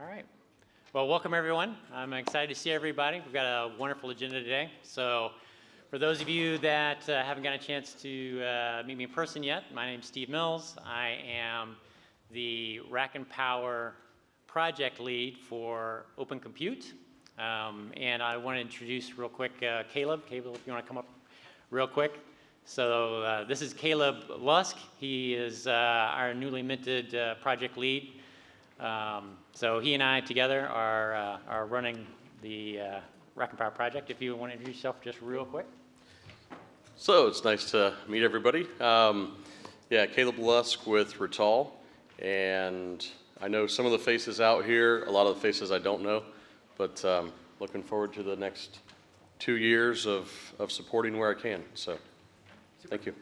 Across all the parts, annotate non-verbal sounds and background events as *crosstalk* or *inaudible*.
All right. Well, welcome everyone. I'm excited to see everybody. We've got a wonderful agenda today. So, for those of you that uh, haven't got a chance to uh, meet me in person yet, my name's Steve Mills. I am the Rack and Power project lead for Open Compute. Um, and I want to introduce real quick uh, Caleb. Caleb, if you want to come up real quick. So uh, this is Caleb Lusk. He is uh, our newly minted uh, project lead. Um, so he and I together are, uh, are running the uh, Rack and Power project. If you want to introduce yourself just real quick. So it's nice to meet everybody. Um, yeah, Caleb Lusk with Rittal, and I know some of the faces out here, a lot of the faces I don't know, but um, looking forward to the next two years of, of supporting where I can. So, thank you.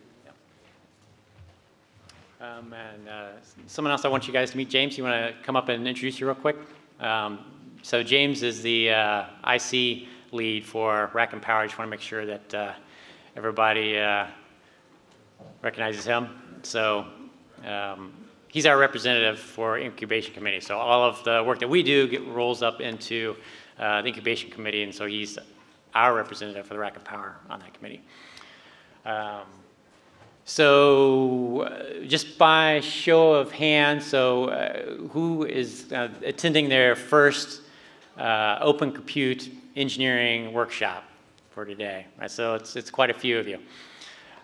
Um, and uh, someone else I want you guys to meet, James. You want to come up and introduce you real quick? Um, so James is the uh, IC lead for Rack and Power. I just want to make sure that uh, everybody uh, recognizes him. So um, he's our representative for incubation committee. So all of the work that we do get, rolls up into uh, the incubation committee, and so he's our representative for the Rack and Power on that committee. So, uh, just by show of hands, so uh, who is uh, attending their first uh, Open Compute engineering workshop for today? Right, so it's it's quite a few of you.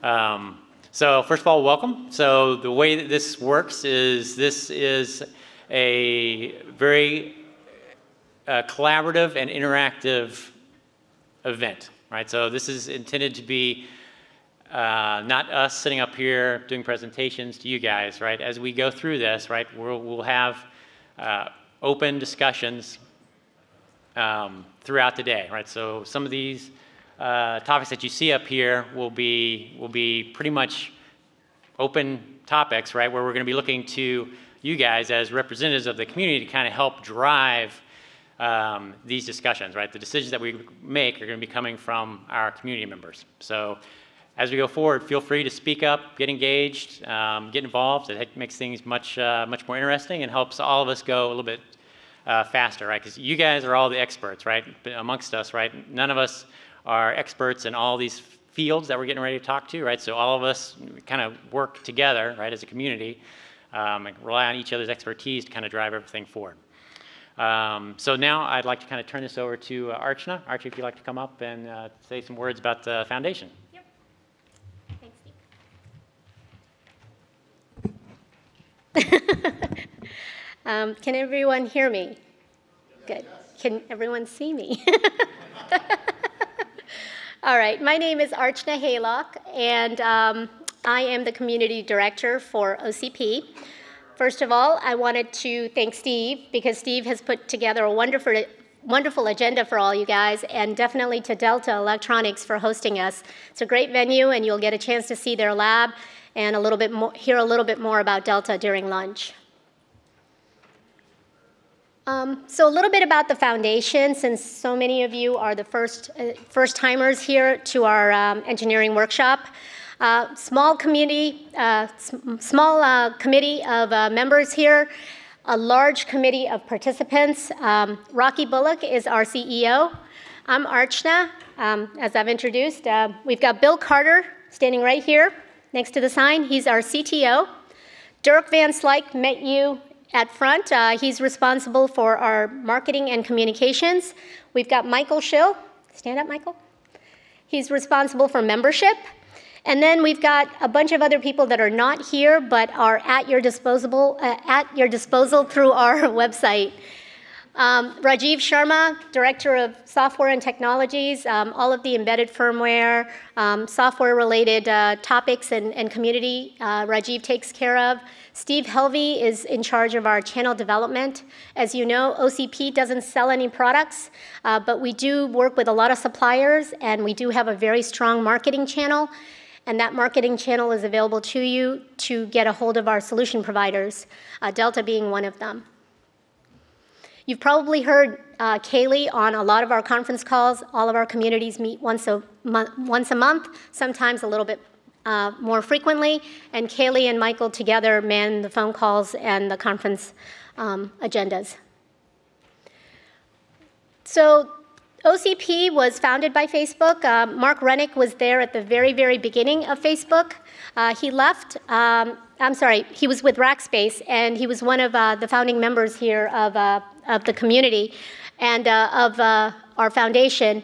Um, so first of all, welcome. So the way that this works is this is a very uh, collaborative and interactive event, right? So this is intended to be uh, not us sitting up here doing presentations to you guys, right? As we go through this, right, we'll, we'll have uh, open discussions um, throughout the day, right? So some of these uh, topics that you see up here will be will be pretty much open topics, right? Where we're going to be looking to you guys as representatives of the community to kind of help drive um, these discussions, right? The decisions that we make are going to be coming from our community members. So as we go forward, feel free to speak up, get engaged, um, get involved. It makes things much, uh, much more interesting and helps all of us go a little bit uh, faster, right? Because you guys are all the experts, right? Amongst us, right? None of us are experts in all these fields that we're getting ready to talk to, right? So all of us kind of work together, right, as a community, um, and rely on each other's expertise to kind of drive everything forward. Um, so now I'd like to kind of turn this over to uh, Archana. Archie, if you'd like to come up and uh, say some words about the foundation. *laughs* um, can everyone hear me? Good. Can everyone see me? *laughs* All right. My name is Archna Haylock, and um, I am the community director for OCP. First of all, I wanted to thank Steve because Steve has put together a wonderful wonderful agenda for all you guys, and definitely to Delta Electronics for hosting us. It's a great venue, and you'll get a chance to see their lab and a little bit more, hear a little bit more about Delta during lunch. Um, so a little bit about the foundation, since so many of you are the first, uh, first timers here to our um, engineering workshop. Uh, small community, uh, small uh, committee of uh, members here, a large committee of participants. Um, Rocky Bullock is our CEO. I'm Archna, um, as I've introduced. Uh, we've got Bill Carter standing right here next to the sign. He's our CTO. Dirk Van Slyke met you at front. Uh, he's responsible for our marketing and communications. We've got Michael Schill. Stand up, Michael. He's responsible for membership. And then we've got a bunch of other people that are not here but are at your disposal, uh, at your disposal through our *laughs* website. Um, Rajiv Sharma, Director of Software and Technologies, um, all of the embedded firmware, um, software related uh, topics and, and community, uh, Rajiv takes care of. Steve Helvie is in charge of our channel development. As you know, OCP doesn't sell any products, uh, but we do work with a lot of suppliers and we do have a very strong marketing channel. And that marketing channel is available to you to get a hold of our solution providers, uh, Delta being one of them. You've probably heard uh, Kaylee on a lot of our conference calls. All of our communities meet once a, once a month, sometimes a little bit uh, more frequently. And Kaylee and Michael together man the phone calls and the conference um, agendas. So OCP was founded by Facebook. Uh, Mark Roenigk was there at the very, very beginning of Facebook. Uh, he left, um, I'm sorry, he was with Rackspace, and he was one of uh, the founding members here of, uh, of the community and uh, of uh, our foundation.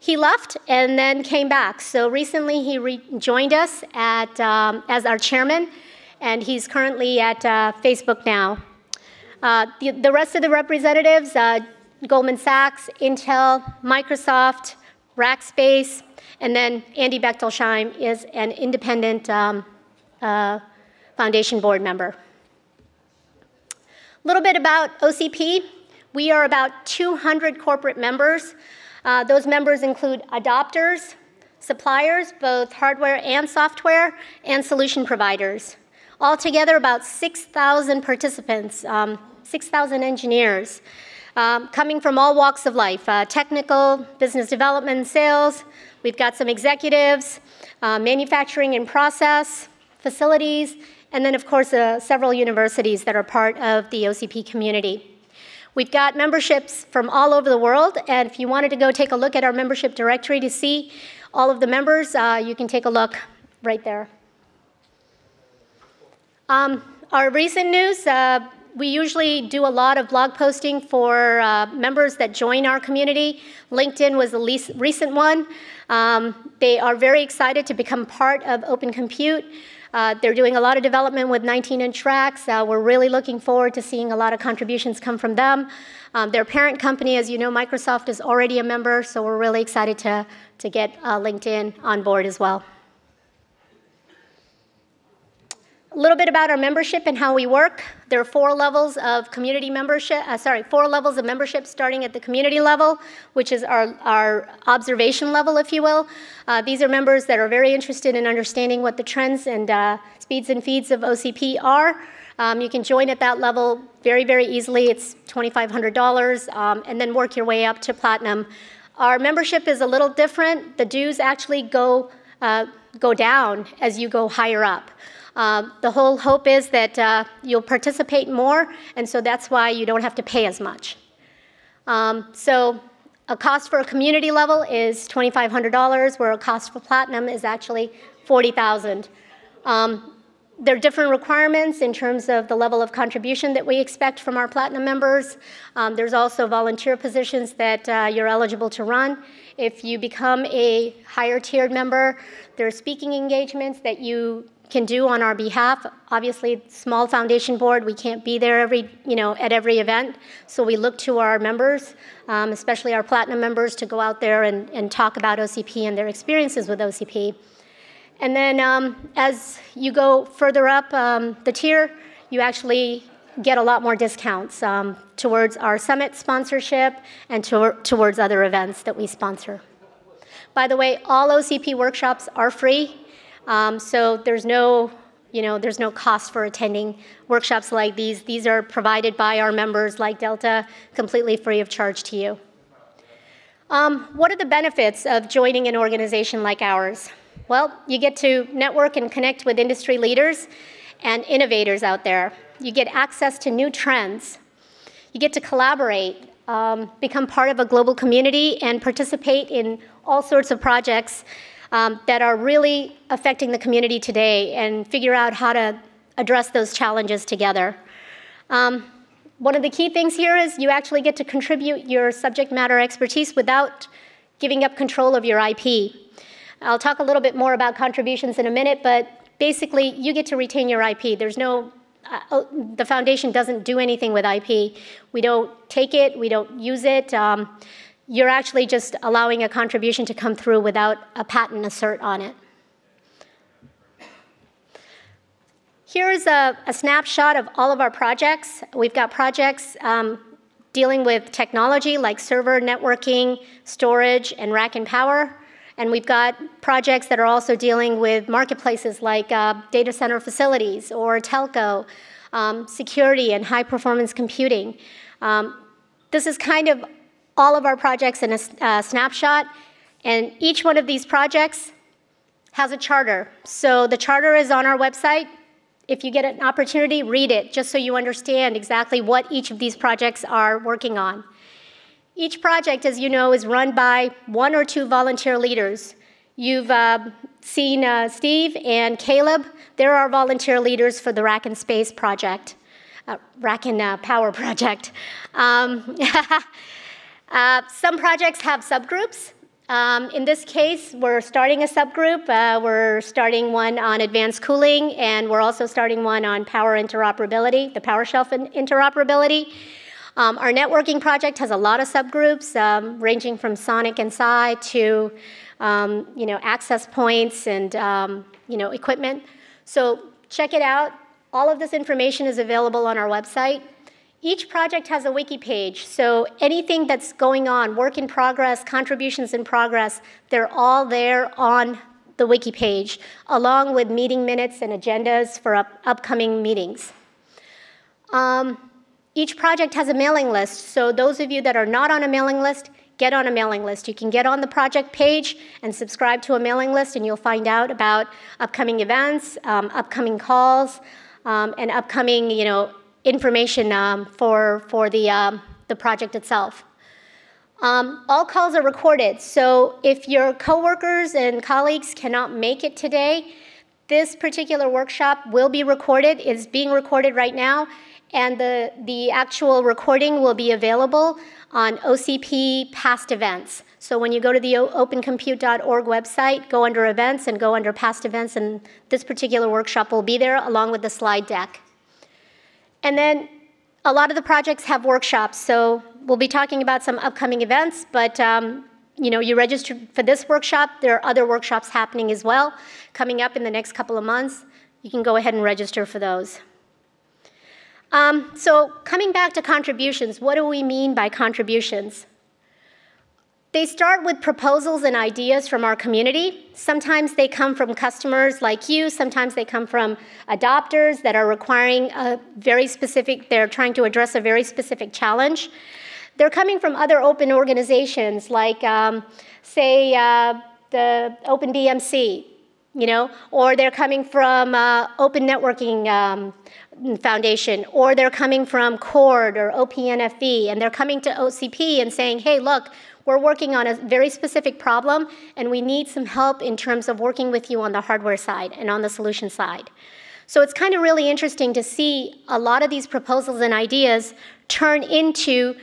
He left and then came back. So recently he re- joined us at, um, as our chairman, and he's currently at Facebook now. the, the rest of the representatives, Goldman Sachs, Intel, Microsoft, Rackspace, and then Andy Bechtolsheim is an independent um, uh, foundation board member. A little bit about OCP. We are about 200 corporate members. Uh, those members include adopters, suppliers, both hardware and software, and solution providers. Altogether, about 6,000 participants, um, 6,000 engineers um, coming from all walks of life uh, technical, business development, sales. We've got some executives, uh, manufacturing and process, facilities, and then, of course, uh, several universities that are part of the OCP community. We've got memberships from all over the world, and if you wanted to go take a look at our membership directory to see all of the members, uh, you can take a look right there. Um, our recent news, uh, we usually do a lot of blog posting for uh, members that join our community. LinkedIn was the least recent one. Um, they are very excited to become part of Open Compute. Uh, they're doing a lot of development with 19-inch racks. Uh, we're really looking forward to seeing a lot of contributions come from them. Um, their parent company, as you know, Microsoft is already a member, so we're really excited to, to get uh, LinkedIn on board as well. A little bit about our membership and how we work. There are four levels of community membership, uh, sorry, four levels of membership starting at the community level, which is our, our observation level, if you will. Uh, these are members that are very interested in understanding what the trends and uh, speeds and feeds of OCP are. Um, you can join at that level very, very easily. It's $2,500, um, and then work your way up to platinum. Our membership is a little different. The dues actually go, uh, go down as you go higher up. Um, the whole hope is that uh, you'll participate more, and so that's why you don't have to pay as much. Um, so a cost for a community level is $2,500, where a cost for platinum is actually 40000 um, there are different requirements in terms of the level of contribution that we expect from our platinum members. Um, there's also volunteer positions that uh, you're eligible to run. If you become a higher tiered member, there are speaking engagements that you can do on our behalf. Obviously, small foundation board, we can't be there every, you know, at every event. So we look to our members, um, especially our platinum members, to go out there and, and talk about OCP and their experiences with OCP. And then um, as you go further up um, the tier, you actually get a lot more discounts um, towards our summit sponsorship and to, towards other events that we sponsor. By the way, all OCP workshops are free. Um, so there's no, you know, there's no cost for attending workshops like these. These are provided by our members like Delta, completely free of charge to you. Um, what are the benefits of joining an organization like ours? Well, you get to network and connect with industry leaders and innovators out there. You get access to new trends. You get to collaborate, um, become part of a global community, and participate in all sorts of projects um, that are really affecting the community today and figure out how to address those challenges together. Um, one of the key things here is you actually get to contribute your subject matter expertise without giving up control of your IP. I'll talk a little bit more about contributions in a minute, but basically you get to retain your IP. There's no, uh, oh, the foundation doesn't do anything with IP. We don't take it, we don't use it. Um, you're actually just allowing a contribution to come through without a patent assert on it. Here's a, a snapshot of all of our projects. We've got projects um, dealing with technology like server, networking, storage, and rack and power. And we've got projects that are also dealing with marketplaces like uh, data center facilities or telco, um, security, and high performance computing. Um, this is kind of all of our projects in a uh, snapshot. And each one of these projects has a charter. So the charter is on our website. If you get an opportunity, read it just so you understand exactly what each of these projects are working on. Each project, as you know, is run by one or two volunteer leaders. You've uh, seen uh, Steve and Caleb. They're our volunteer leaders for the Rack and Space project, uh, Rack and uh, Power *laughs* project. Um, *laughs* uh, some projects have subgroups. Um, in this case, we're starting a subgroup. Uh, we're starting one on advanced cooling, and we're also starting one on power interoperability, the PowerShelf interoperability. Um, our networking project has a lot of subgroups, um, ranging from SONiC and SAI to, um, you know, access points and, um, you know, equipment. So check it out. All of this information is available on our website. Each project has a wiki page, so anything that's going on, work in progress, contributions in progress, they're all there on the wiki page, along with meeting minutes and agendas for up upcoming meetings. Um, each project has a mailing list, so those of you that are not on a mailing list, get on a mailing list. You can get on the project page and subscribe to a mailing list, and you'll find out about upcoming events, um, upcoming calls, um, and upcoming, you know, information um, for, for the, um, the project itself. Um, all calls are recorded, so if your coworkers and colleagues cannot make it today, this particular workshop will be recorded. It's being recorded right now, and the, the actual recording will be available on OCP past events. So when you go to the opencompute.org website, go under events and go under past events, and this particular workshop will be there along with the slide deck. And then a lot of the projects have workshops, so we'll be talking about some upcoming events, but um, you know, you registered for this workshop. There are other workshops happening as well coming up in the next couple of months. You can go ahead and register for those. Um, so coming back to contributions, what do we mean by contributions? They start with proposals and ideas from our community. Sometimes they come from customers like you. Sometimes they come from adopters that are requiring a very specific, they're trying to address a very specific challenge. They're coming from other open organizations like, um, say, uh, the OpenBMC, you know, or they're coming from uh, Open Networking um, Foundation, or they're coming from CORD or OPNFV, and they're coming to OCP and saying, hey, look, we're working on a very specific problem, and we need some help in terms of working with you on the hardware side and on the solution side. So it's kind of really interesting to see a lot of these proposals and ideas turn into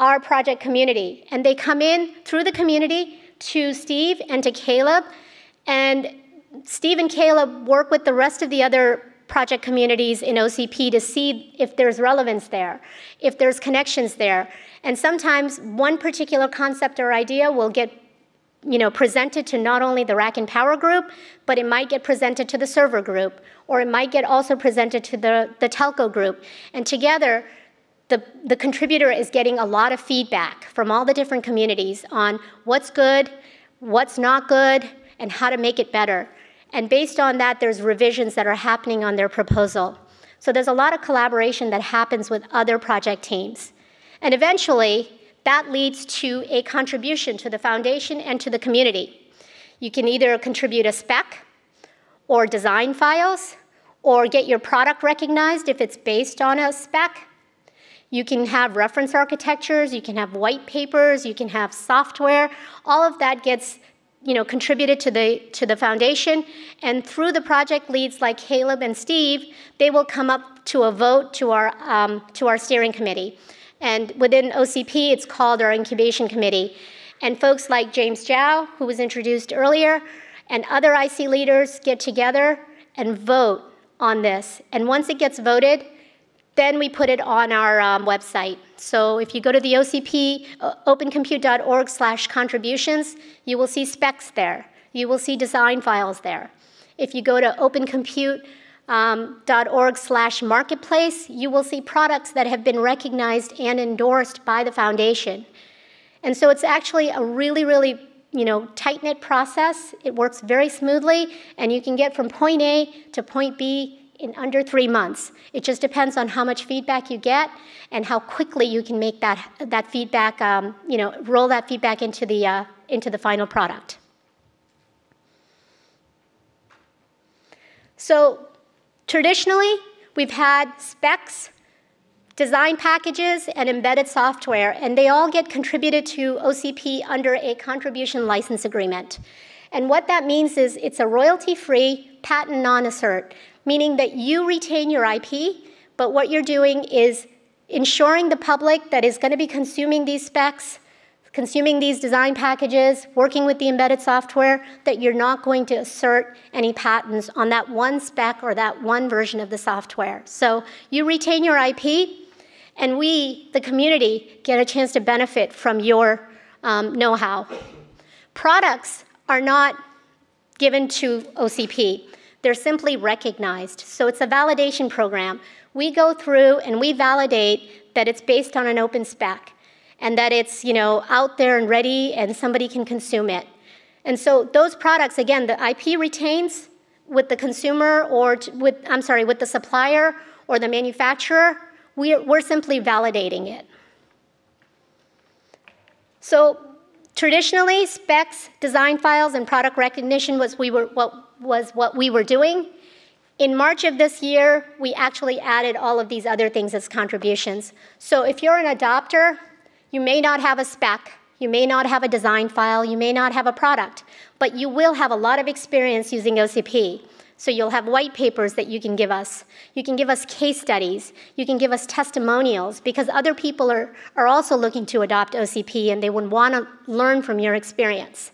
our project community. And they come in through the community to Steve and to Caleb. And Steve and Caleb work with the rest of the other project communities in OCP to see if there's relevance there, if there's connections there. And sometimes one particular concept or idea will get you know, presented to not only the rack and power group, but it might get presented to the server group, or it might get also presented to the, the telco group. And together, the, the contributor is getting a lot of feedback from all the different communities on what's good, what's not good, and how to make it better. And based on that, there's revisions that are happening on their proposal. So there's a lot of collaboration that happens with other project teams. And eventually, that leads to a contribution to the foundation and to the community. You can either contribute a spec or design files or get your product recognized if it's based on a spec. You can have reference architectures, you can have white papers, you can have software. All of that gets you know, contributed to the, to the foundation. And through the project leads like Caleb and Steve, they will come up to a vote to our, um, to our steering committee. And within OCP, it's called our incubation committee. And folks like James Zhao, who was introduced earlier, and other IC leaders get together and vote on this. And once it gets voted, then we put it on our um, website. So if you go to the OCP, uh, opencompute.org slash contributions, you will see specs there. You will see design files there. If you go to opencompute.org um, slash marketplace, you will see products that have been recognized and endorsed by the foundation. And so it's actually a really, really you know, tight-knit process. It works very smoothly, and you can get from point A to point B in under three months. It just depends on how much feedback you get and how quickly you can make that, that feedback, um, you know, roll that feedback into the, uh, into the final product. So traditionally, we've had specs design packages and embedded software, and they all get contributed to OCP under a contribution license agreement. And what that means is it's a royalty free patent non assert, meaning that you retain your IP, but what you're doing is ensuring the public that is going to be consuming these specs, consuming these design packages, working with the embedded software, that you're not going to assert any patents on that one spec or that one version of the software. So you retain your IP, and we, the community, get a chance to benefit from your um, know how. Products are not given to OCP, they're simply recognized. So it's a validation program. We go through and we validate that it's based on an open spec and that it's you know out there and ready and somebody can consume it. And so those products again the IP retains with the consumer or with I'm sorry with the supplier or the manufacturer we're, we're simply validating it. So traditionally, specs, design files, and product recognition was, we were, what, was what we were doing. In March of this year, we actually added all of these other things as contributions. So if you're an adopter, you may not have a spec, you may not have a design file, you may not have a product, but you will have a lot of experience using OCP. So you'll have white papers that you can give us. You can give us case studies. You can give us testimonials because other people are, are also looking to adopt OCP and they would want to learn from your experience.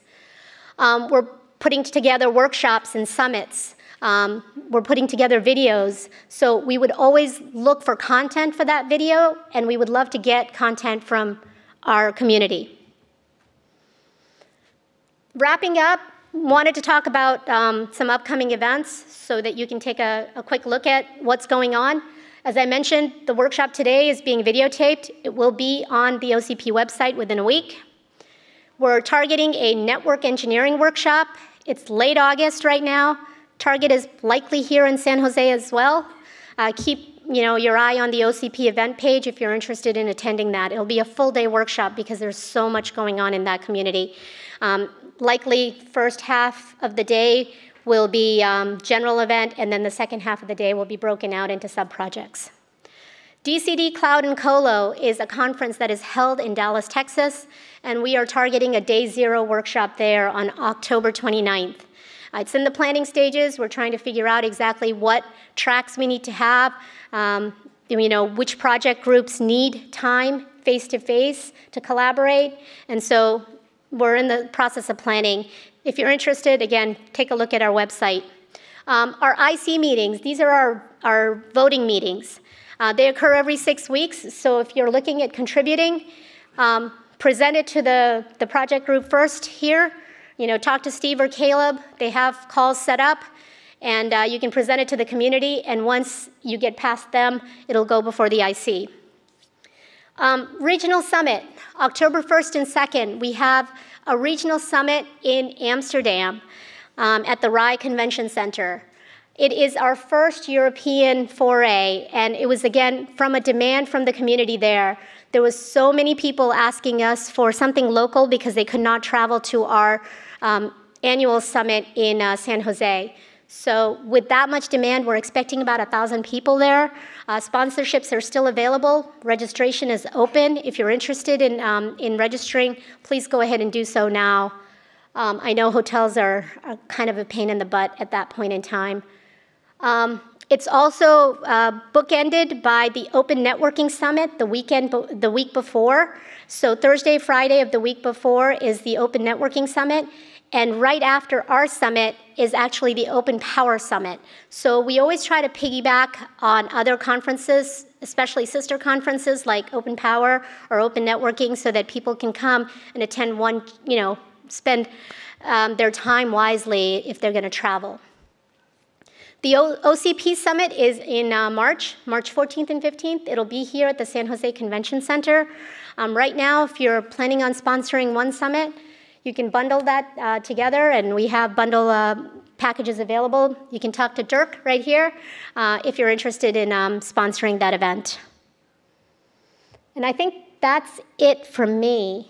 Um, we're putting together workshops and summits. Um, we're putting together videos. So we would always look for content for that video and we would love to get content from our community. Wrapping up, wanted to talk about um, some upcoming events so that you can take a, a, quick look at what's going on. As I mentioned, the workshop today is being videotaped. It will be on the OCP website within a week. We're targeting a network engineering workshop. It's late August right now. Target is likely here in San Jose as well. Uh, keep you know, your eye on the OCP event page if you're interested in attending that. It'll be a full day workshop because there's so much going on in that community. Um, likely first half of the day will be um, general event, and then the second half of the day will be broken out into sub-projects. DCD Cloud and Colo is a conference that is held in Dallas, Texas, and we are targeting a day zero workshop there on October 29th. Uh, it's in the planning stages. We're trying to figure out exactly what tracks we need to have, um, you know, which project groups need time face to face to collaborate. And so we're in the process of planning. If you're interested, again, take a look at our website. Um, our IC meetings, these are our, our voting meetings. Uh, they occur every six weeks, so if you're looking at contributing, um, present it to the, the project group first here. You know, talk to Steve or Caleb. They have calls set up, and uh, you can present it to the community, and once you get past them, it'll go before the IC. Um, regional Summit, October 1st and 2nd, we have a regional summit in Amsterdam um, at the RAI Convention Center. It is our first European foray, and it was again from a demand from the community there. There was so many people asking us for something local because they could not travel to our um, annual summit in uh, San Jose. So with that much demand, we're expecting about 1,000 people there. Uh, sponsorships are still available. Registration is open. If you're interested in, um, in registering, please go ahead and do so now. Um, I know hotels are, are, kind of a pain in the butt at that point in time. Um, it's also uh, bookended by the Open Networking Summit the weekend, the week before. So Thursday, Friday of the week before is the Open Networking Summit, and right after our summit is actually the Open Power Summit. So we always try to piggyback on other conferences, especially sister conferences like Open Power or Open Networking, so that people can come and attend one, you know, spend um, their time wisely if they're going to travel. The o OCP Summit is in uh, March, March 14th and 15th. It'll be here at the San Jose Convention Center. Um, right now, if you're planning on sponsoring one summit, you can bundle that uh, together, and we have bundle uh, packages available. You can talk to Dirk right here uh, if you're interested in um, sponsoring that event. And I think that's it from me.